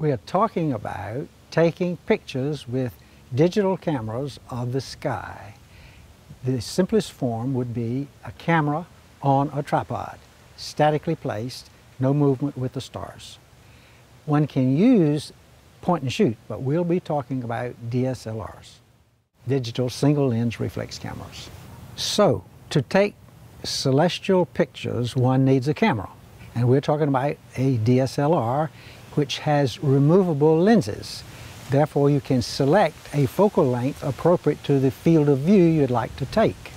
We are talking about taking pictures with digital cameras of the sky. The simplest form would be a camera on a tripod, statically placed, no movement with the stars. One can use point and shoot, but we'll be talking about DSLRs, digital single lens reflex cameras. So, to take celestial pictures, one needs a camera. And we're talking about a DSLR, which has removable lenses. Therefore, you can select a focal length appropriate to the field of view you'd like to take.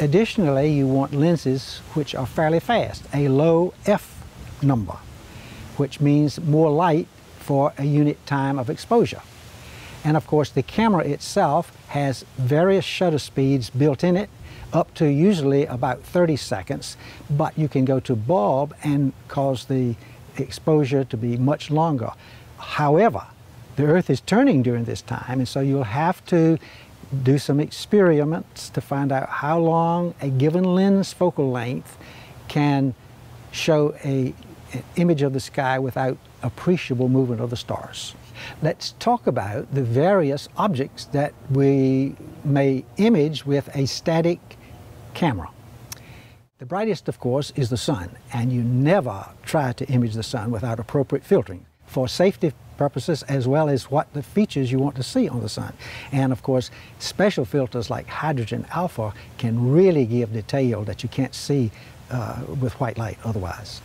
Additionally, you want lenses which are fairly fast, a low F number, which means more light for a unit time of exposure. And of course, the camera itself has various shutter speeds built in it, up to usually about 30 seconds, but you can go to bulb and cause the exposure to be much longer. However, the Earth is turning during this time, and so you'll have to do some experiments to find out how long a given lens focal length can show a, an image of the sky without appreciable movement of the stars. Let's talk about the various objects that we may image with a static camera. The brightest, of course, is the sun, and you never try to image the sun without appropriate filtering for safety purposes as well as what the features you want to see on the sun. And of course, special filters like hydrogen alpha can really give detail that you can't see uh, with white light otherwise.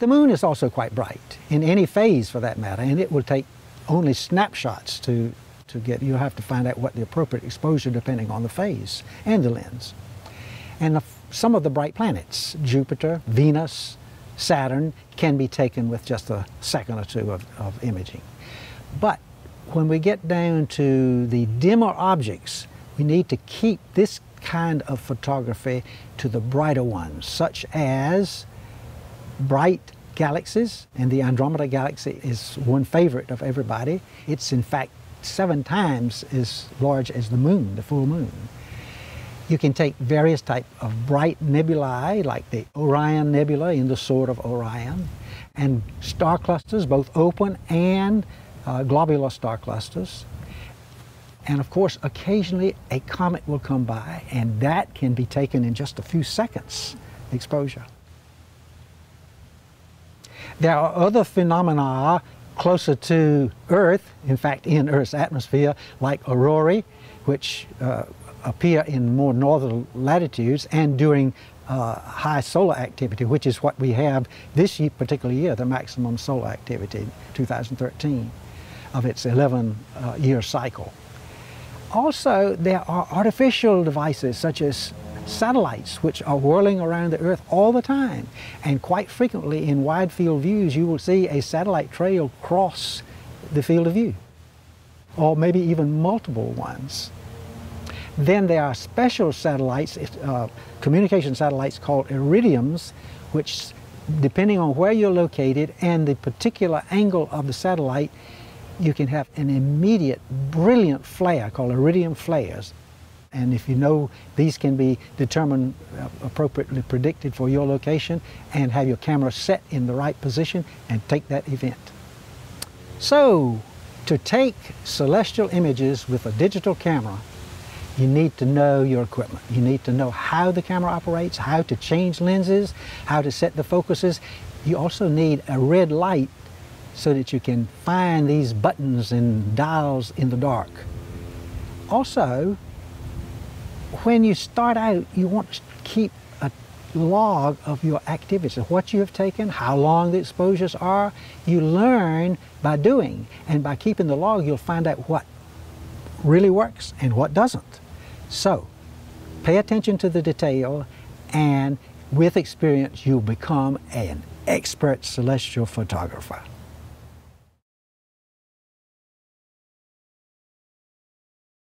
The moon is also quite bright, in any phase for that matter, and it will take only snapshots to, to get, you'll have to find out what the appropriate exposure depending on the phase and the lens. And the, some of the bright planets, Jupiter, Venus, Saturn, can be taken with just a second or two of, of imaging. But when we get down to the dimmer objects, we need to keep this kind of photography to the brighter ones, such as bright galaxies, and the Andromeda Galaxy is one favorite of everybody. It's in fact seven times as large as the moon, the full moon. You can take various type of bright nebulae, like the Orion Nebula in the Sword of Orion, and star clusters, both open and uh, globular star clusters. And of course, occasionally a comet will come by, and that can be taken in just a few seconds exposure. There are other phenomena closer to Earth, in fact in Earth's atmosphere, like aurorae, which uh, appear in more northern latitudes and during uh, high solar activity, which is what we have this year, particular year, the maximum solar activity, 2013, of its 11-year uh, cycle. Also, there are artificial devices such as satellites which are whirling around the Earth all the time. And quite frequently in wide field views you will see a satellite trail cross the field of view, or maybe even multiple ones. Then there are special satellites, uh, communication satellites called iridiums, which depending on where you're located and the particular angle of the satellite, you can have an immediate brilliant flare called iridium flares and if you know these can be determined uh, appropriately predicted for your location and have your camera set in the right position and take that event. So to take celestial images with a digital camera you need to know your equipment. You need to know how the camera operates, how to change lenses, how to set the focuses. You also need a red light so that you can find these buttons and dials in the dark. Also, when you start out, you want to keep a log of your activities, what you have taken, how long the exposures are. You learn by doing, and by keeping the log, you'll find out what really works and what doesn't. So, pay attention to the detail, and with experience, you'll become an expert celestial photographer.